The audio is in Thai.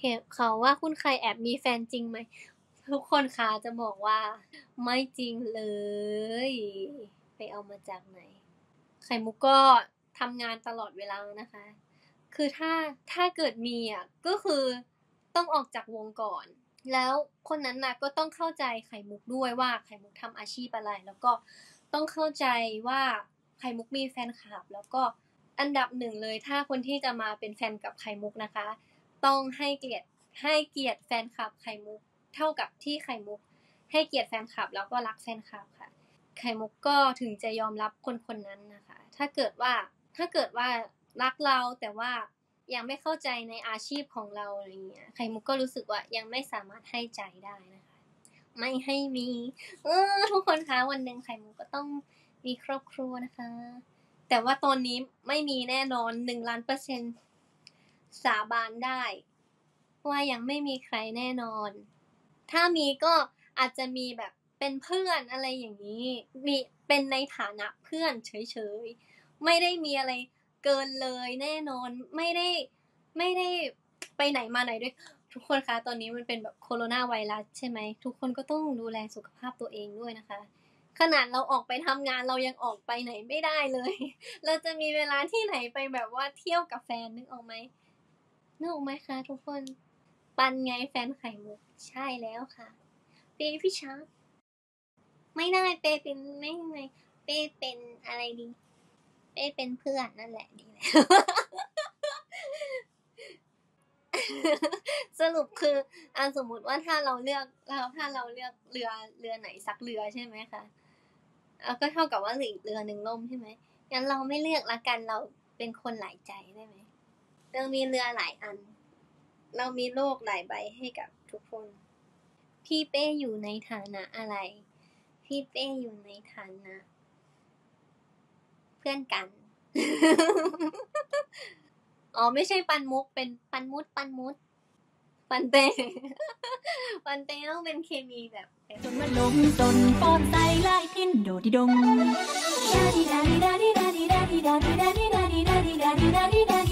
เห็นเขาว่าคุณใครแอบมีแฟนจริงไหม ทุกคนคะจะบอกว่า ไม่จริงเลย ไปเอามาจากไหน ไข่มุกก็ทำงานตลอดเวลานะคะ คือถ้าถ้าเกิดมีอะก็คือต้องออกจากวงก่อน แล้วคนนั้นน่ะก็ต้องเข้าใจไข่มุกด้วยว่าไข่มุกทำอาชีพอะไร แล้วก็ต้องเข้าใจว่าไข่มุกมีแฟนคลับ แล้วก็อันดับหนึ่งเลยถ้าคนที่จะมาเป็นแฟนกับไข่มุกนะคะ ต้องให้เกียรติให้เกียรติแฟนคลับไข่มุกเท่ากับที่ไข่มุก ให้เกียรติแฟนคลับ แล้วก็รักแฟนคลับค่ะ ไข่มุกก็ถึงจะยอมรับคนคนนั้นนะคะ ถ้าเกิดว่าถ้าเกิดว่ารักเราแต่ว่า ยังไม่เข้าใจในอาชีพของเราอะไรเงี้ยไข่มุกก็รู้สึกว่ายังไม่สามารถให้ใจได้นะคะ ไม่ให้มี เออ ทุกคนคะวันหนึ่งไข่มุกก็ต้องมีครอบครัวนะคะ แต่ว่าตอนนี้ไม่มีแน่นอนหนึ่งล้านเปอร์เซ็นต์สาบานได้ ว่ายังไม่มีใครแน่นอน ถ้ามีก็อาจจะมีแบบเป็นเพื่อนอะไรอย่างนี้ มีเป็นในฐานะเพื่อนเฉยๆ ไม่ได้มีอะไร เกินเลยแน่นอนไม่ได้ไม่ได้ไปไหนมาไหนด้วย ทุกคนคะตอนนี้มันเป็นแบบโคโรนาไวรัสใช่ไหมทุกคนก็ต้องดูแลสุขภาพตัวเองด้วยนะคะ ขนาดเราออกไปทำงานเรายังออกไปไหนไม่ได้เลย เราจะมีเวลาที่ไหนไปแบบว่าเที่ยวกับแฟนนึกออกไหมนึกออกไหมคะทุกคนปันไงแฟนไข่มุกใช่แล้วค่ะ เปพี่ช้างไม่ได้เปเป็นไม่ไงเปเป็นอะไรดี เปเป็นเพื่อนนั่นแหละดีแล้ว สรุปคืออ่าสมมุติว่าถ้าเราเลือกเราถ้าเราเลือกเรือเรือไหนสักเรือใช่ไหมคะเอาก็เท่ากับว่าเหลืออีกเรือหนึ่งล่มใช่ไหมงั้นเราไม่เลือกละกันเราเป็นคนหลายใจได้ไหมเรามีเรือหลายอัน เรามีโลกหลายใบให้กับทุกคน พี่เป้อยู่ในฐานะอะไร พี่เป้อยู่ในฐานะ พื่อนกัน อ๋อไม่ใช่ปันมุกเป็นปันมุดปันมุด ปันเตปันเตต้องเป็นเคมีแบบจนมันลงตนป้อนใส่ลายพินโดดิดงดาดีดาดีดาดีดาดีดาดีดาดีดาดีดาดีดาดีดาดีดาดิดาดิดาดา